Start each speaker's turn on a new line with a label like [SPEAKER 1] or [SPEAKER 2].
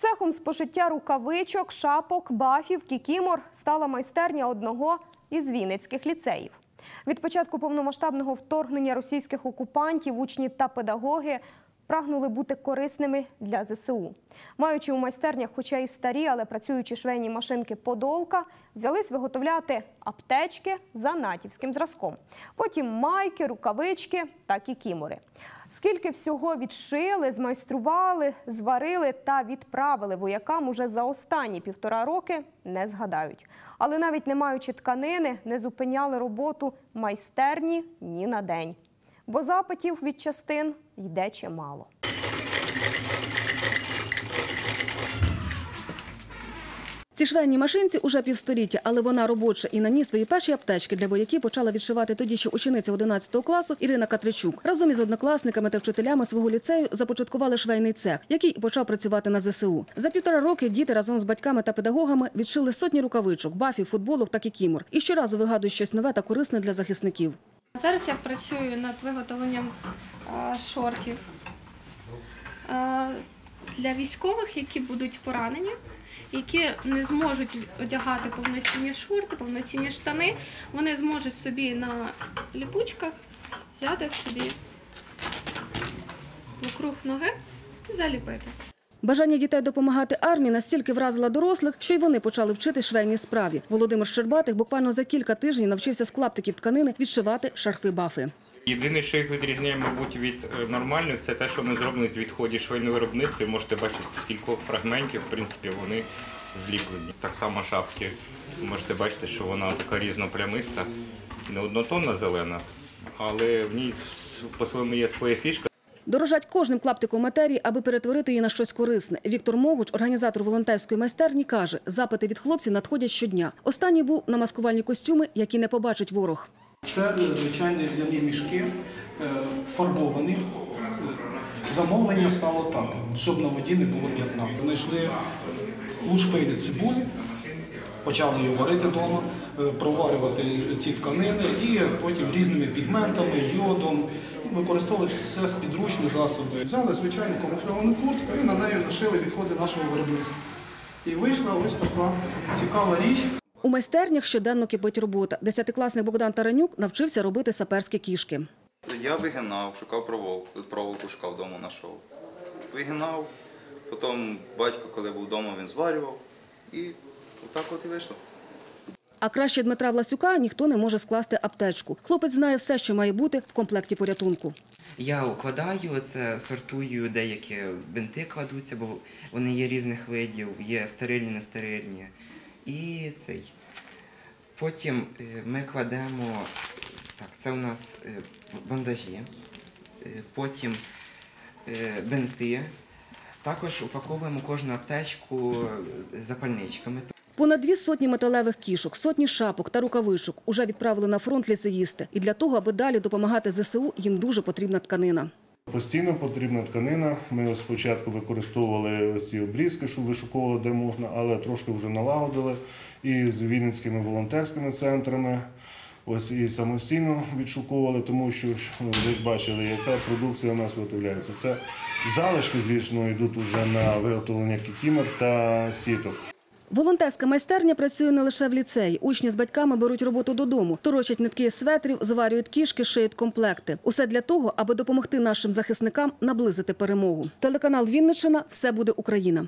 [SPEAKER 1] Цехом з пошиття рукавичок, шапок, бафів, кікімор стала майстерня одного із вінницьких ліцеїв. Від початку повномасштабного вторгнення російських окупантів учні та педагоги прагнули бути корисними для ЗСУ. Маючи у майстернях, хоча й старі, але працюючі швейні машинки Подолка, взялись виготовляти аптечки за натівським зразком. Потім майки, рукавички та кікімори. Скільки всього відшили, змайстрували, зварили та відправили воякам уже за останні півтора роки, не згадають. Але навіть не маючи тканини, не зупиняли роботу майстерні ні на день. Бо запитів від частин йде чимало.
[SPEAKER 2] Ці швейні машинці уже півстоліття, але вона робоча і на ній свої перші аптечки для вояків почала відшивати тоді, що учениця 11 класу Ірина Катричук. Разом із однокласниками та вчителями свого ліцею започаткували швейний цех, який і почав працювати на ЗСУ. За півтора роки діти разом з батьками та педагогами відшили сотні рукавичок, бафів, футболок та кікімор. І щоразу вигадують щось нове та корисне для захисників.
[SPEAKER 3] Зараз я працюю над виготовленням е, шортів е, для військових, які будуть поранені, які не зможуть одягати повноцінні шорти, повноцінні штани. Вони зможуть собі на ліпучках взяти собі вокруг ноги і заліпити.
[SPEAKER 2] Бажання дітей допомагати армії настільки вразило дорослих, що й вони почали вчити швейній справі. Володимир Щербатих буквально за кілька тижнів навчився з клаптиків тканини відшивати шарфи-бафи.
[SPEAKER 4] Єдине, що їх відрізняє, мабуть, від е, нормальних, це те, що вони зроблені з відходів швейного виробництва. Можете бачити, з кількох фрагментів, в принципі, вони зліплені. Так само шапки. Можете бачити, що вона така різноплямиста, не однотонна зелена, але в ній по-своєму є своя фішка.
[SPEAKER 2] Дорожать кожним клаптиком матерії, аби перетворити її на щось корисне. Віктор Могуч, організатор волонтерської майстерні, каже, запити від хлопців надходять щодня. Останній був на маскувальні костюми, які не побачить ворог.
[SPEAKER 5] Це звичайні ляні мішки, е, фарбовані. Замовлення стало так, щоб на воді не було п'ятна. Знайшли у шпилі цибулі, почали її варити вдома, проварювати ці тканини і потім різними пігментами, йодом. Використовували все з підручні засоби. Взяли звичайну камуфльовану куртку і на неї нашили відходи нашого виробництва. І вийшла ось така цікава річ.
[SPEAKER 2] У майстернях щоденно кипить робота. Десятикласний Богдан Таранюк навчився робити саперські кішки.
[SPEAKER 6] Я вигинав, шукав проволоку, проволоку шукав вдома, знайшов. Вигинав, потім батько, коли був вдома, він зварював. І отак от і вийшло.
[SPEAKER 2] А краще Дмитра Власюка ніхто не може скласти аптечку. Хлопець знає все, що має бути в комплекті порятунку.
[SPEAKER 7] Я укладаю це, сортую, деякі бинти кладуться, бо вони є різних видів, є стерильні, нестерильні. І цей. Потім е, ми кладемо, так, це у нас е, бандажі, е, потім бинти. Також упаковуємо кожну аптечку запальничками.
[SPEAKER 2] Понад дві сотні металевих кішок, сотні шапок та рукавичок уже відправили на фронт ліцеїсти. І для того, аби далі допомагати ЗСУ, їм дуже потрібна тканина.
[SPEAKER 8] Постійно потрібна тканина. Ми спочатку використовували ці обрізки, щоб вишуковували де можна, але трошки вже налагодили і з вінницькими волонтерськими центрами. Ось і самостійно відшуковували, тому що ну, ви ж бачили, яка продукція у нас виготовляється. Це залишки, звісно, йдуть уже на виготовлення кікімер та сіток.
[SPEAKER 2] Волонтерська майстерня працює не лише в ліцеї. Учні з батьками беруть роботу додому, торочать нитки светрів, зварюють кішки, шиють комплекти. Усе для того, аби допомогти нашим захисникам наблизити перемогу. Телеканал Вінничина – все буде Україна.